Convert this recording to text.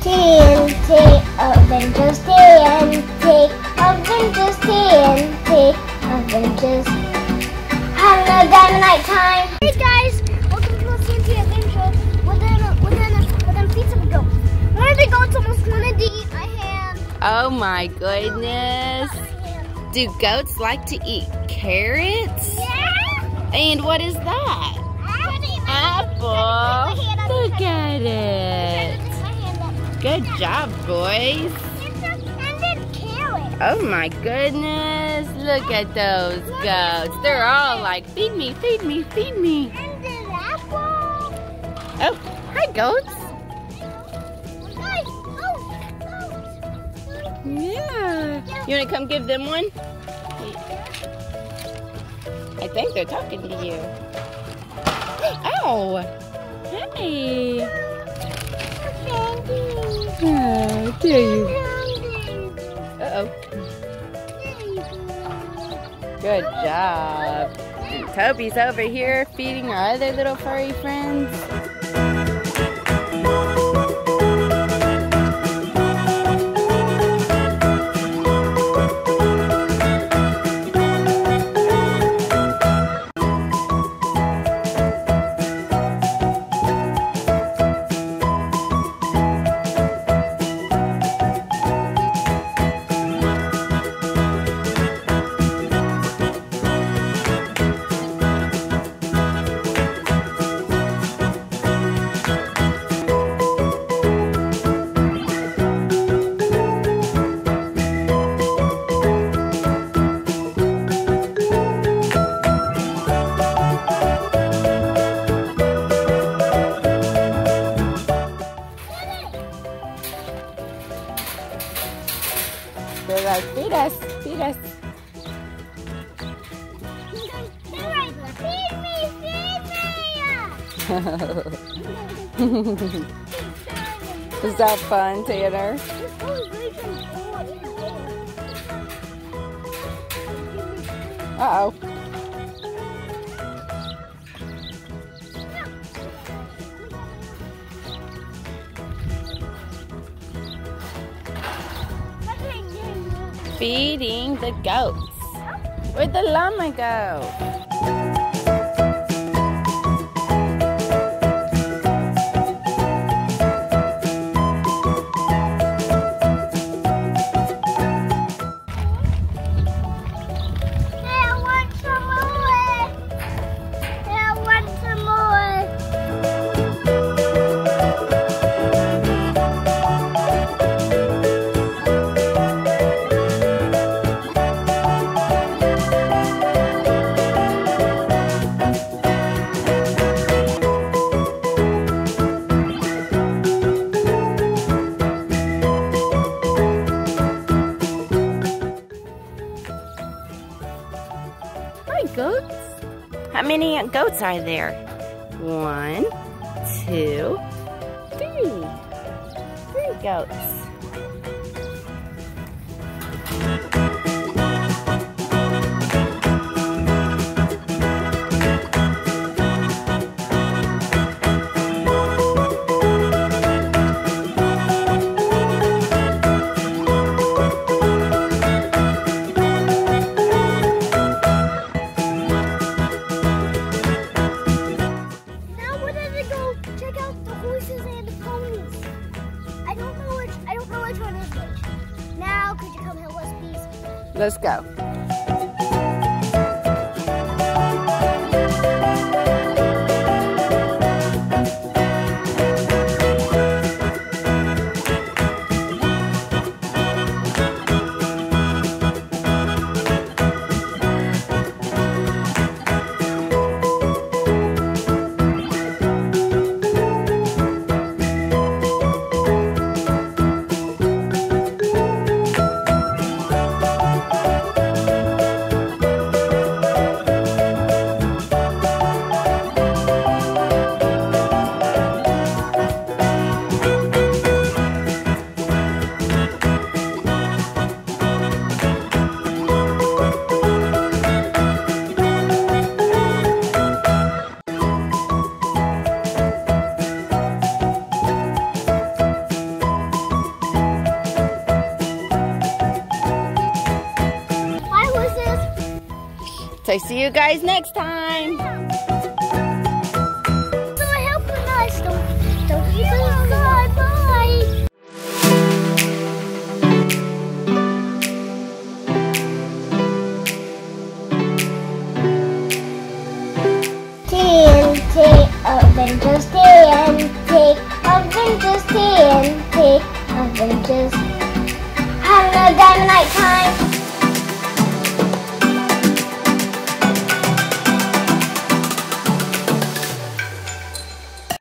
TNT, Adventures TNT, Adventures TNT, Adventures. A dynamite time. Hey guys, welcome to a TNT adventure. We're gonna, we're gonna, we're gonna feed some goats. One of the goats almost wanted to eat my hand. Oh my goodness. Do goats like to eat carrots? Yeah. And what is that? Apple. Look at it. Good job, boys. Oh my goodness. Look at those goats. They're all like, feed me, feed me, feed me. And the label. Oh, hi goats. Yeah. You want to come give them one? I think they're talking to you. Oh, hey. Oh, there you Uh-oh. Good job. And Toby's over here feeding our other little furry friends. Is that fun, Tanner? Uh-oh. Feeding the goats. Where'd the llama go? Goats. How many goats are there? One, two, three. Three goats. Let's go. So see you guys next time. Adventures TNT Adventures TNT Adventures a dynamite time